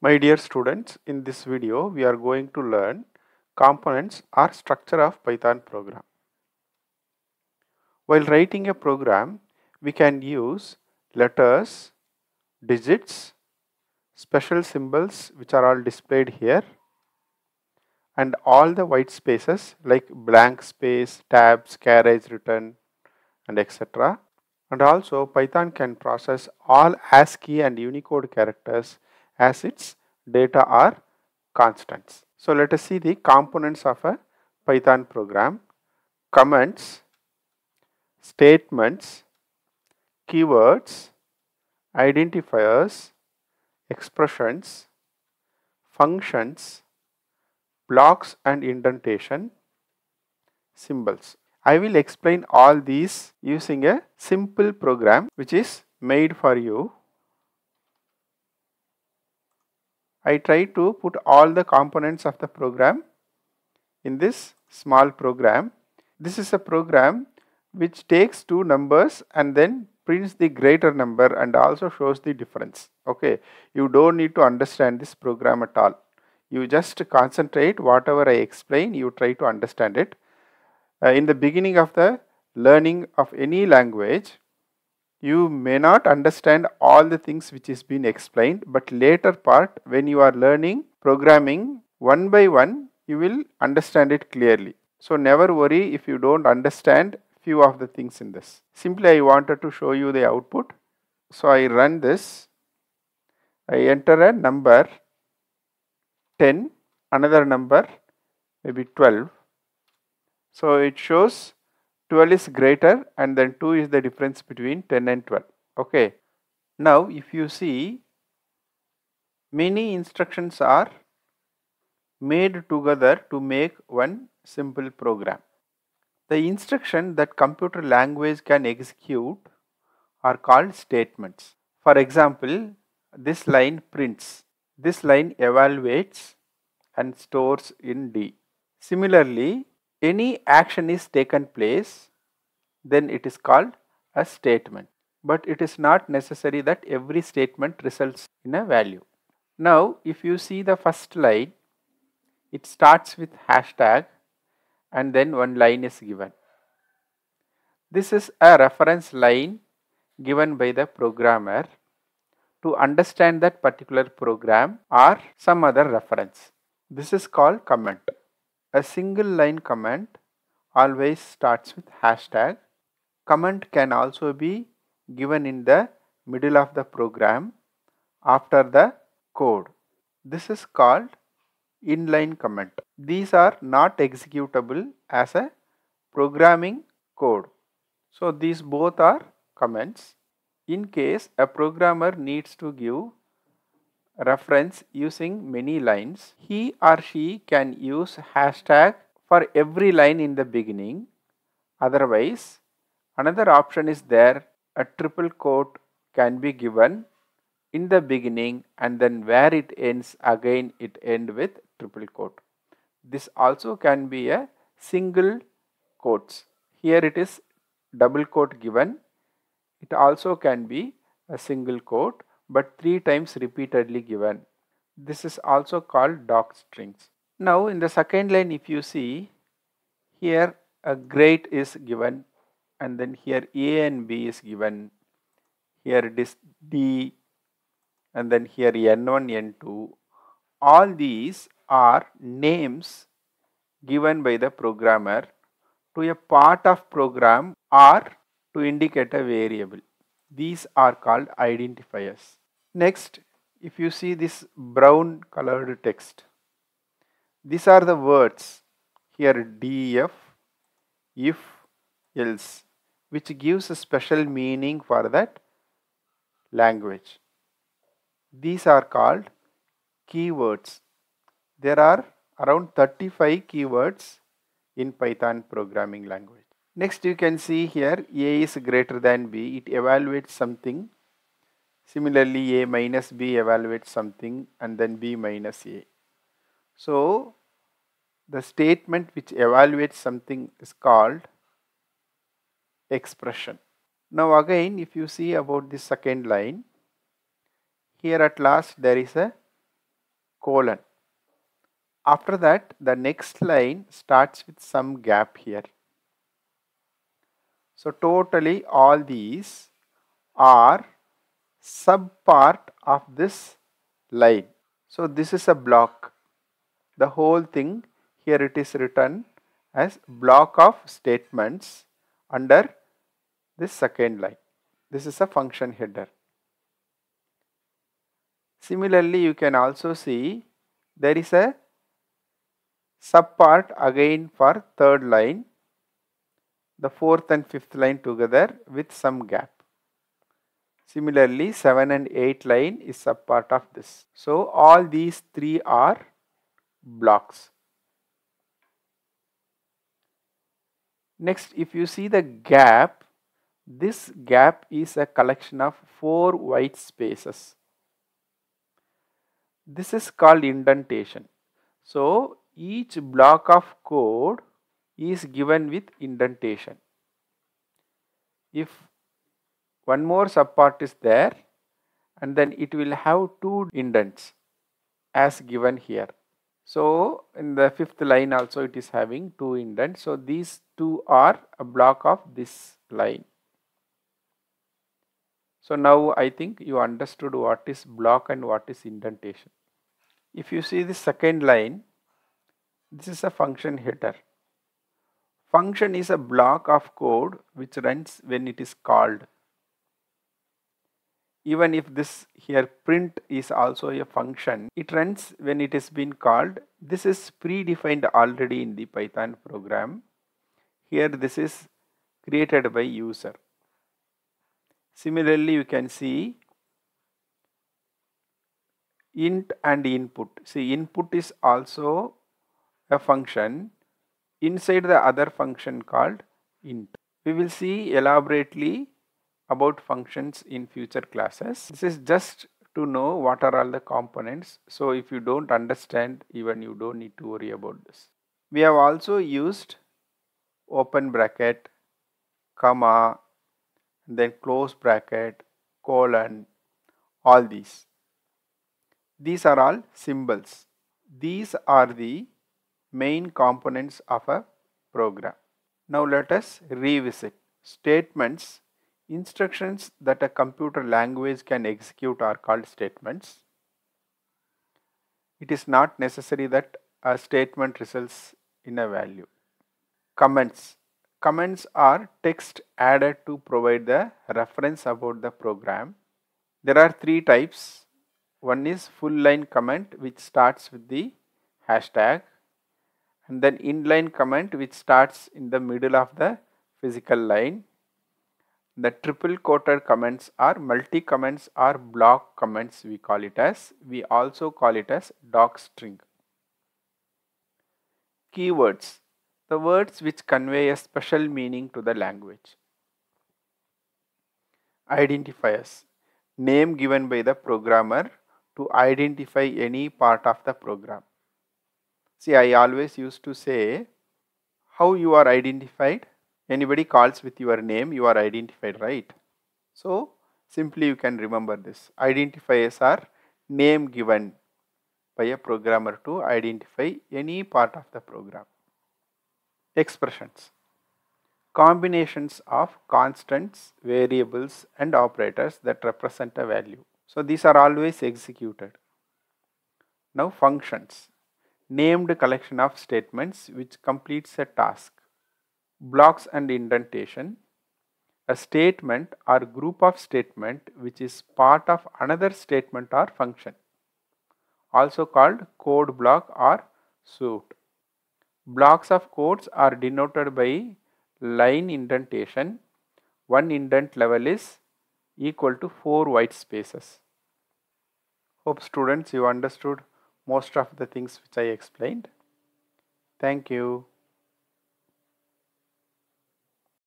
My dear students, in this video we are going to learn components or structure of Python program. While writing a program, we can use letters, digits, special symbols which are all displayed here and all the white spaces like blank space, tabs, carriage return and etc. And also Python can process all ASCII and Unicode characters as its data are constants. So let us see the components of a Python program. Comments, statements, keywords, identifiers, expressions, functions, blocks and indentation, symbols. I will explain all these using a simple program which is made for you. I try to put all the components of the program in this small program. This is a program which takes two numbers and then prints the greater number and also shows the difference. Okay, you don't need to understand this program at all. You just concentrate whatever I explain, you try to understand it. Uh, in the beginning of the learning of any language, you may not understand all the things which is been explained, but later part when you are learning programming one by one, you will understand it clearly. So never worry if you don't understand few of the things in this. Simply I wanted to show you the output. So I run this, I enter a number 10, another number maybe 12. So it shows 12 is greater and then 2 is the difference between 10 and 12. Okay. Now if you see many instructions are made together to make one simple program. The instruction that computer language can execute are called statements. For example, this line prints, this line evaluates and stores in D. Similarly, any action is taken place, then it is called a statement. But it is not necessary that every statement results in a value. Now, if you see the first line, it starts with hashtag and then one line is given. This is a reference line given by the programmer to understand that particular program or some other reference. This is called comment. A single line comment always starts with hashtag. Comment can also be given in the middle of the program after the code. This is called inline comment. These are not executable as a programming code. So these both are comments. In case a programmer needs to give reference using many lines, he or she can use hashtag for every line in the beginning. Otherwise, another option is there, a triple quote can be given in the beginning and then where it ends again it end with triple quote. This also can be a single quotes. Here it is double quote given. It also can be a single quote but three times repeatedly given. This is also called doc strings. Now in the second line if you see here a great is given and then here A and B is given. Here it is D and then here N1, N2. All these are names given by the programmer to a part of program or to indicate a variable. These are called identifiers. Next, if you see this brown colored text, these are the words here def, if, else, which gives a special meaning for that language. These are called keywords. There are around 35 keywords in Python programming language. Next you can see here A is greater than B, it evaluates something. Similarly A minus B evaluates something and then B minus A. So the statement which evaluates something is called expression. Now again if you see about the second line, here at last there is a colon. After that the next line starts with some gap here. So totally all these are sub part of this line. So this is a block. The whole thing here it is written as block of statements under this second line. This is a function header. Similarly, you can also see there is a subpart again for third line, the fourth and fifth line together with some gap. Similarly, 7 and 8 line is a part of this. So, all these three are blocks. Next, if you see the gap, this gap is a collection of four white spaces. This is called indentation. So, each block of code is given with indentation. If one more subpart is there and then it will have two indents as given here. So, in the fifth line also it is having two indents. So, these two are a block of this line. So, now I think you understood what is block and what is indentation. If you see the second line, this is a function header. Function is a block of code which runs when it is called. Even if this here print is also a function, it runs when it is been called. This is predefined already in the Python program. Here this is created by user. Similarly, you can see int and input. See input is also a function inside the other function called int. We will see elaborately about functions in future classes. This is just to know what are all the components. So if you don't understand even you don't need to worry about this. We have also used open bracket, comma, then close bracket, colon, all these. These are all symbols. These are the main components of a program. Now let us revisit statements. Instructions that a computer language can execute are called statements. It is not necessary that a statement results in a value. Comments. Comments are text added to provide the reference about the program. There are three types one is full line comment which starts with the hashtag and then inline comment which starts in the middle of the physical line. The triple quoted comments are multi comments or block comments we call it as. We also call it as doc string. Keywords. The words which convey a special meaning to the language. Identifiers. Name given by the programmer to identify any part of the program. See, I always used to say how you are identified. Anybody calls with your name, you are identified, right? So, simply you can remember this. Identifiers are name given by a programmer to identify any part of the program. Expressions combinations of constants, variables and operators that represent a value. So these are always executed. Now functions, named collection of statements which completes a task. Blocks and indentation, a statement or group of statement which is part of another statement or function, also called code block or suite. Blocks of codes are denoted by line indentation. One indent level is equal to 4 white spaces. Hope students you understood most of the things which I explained. Thank you.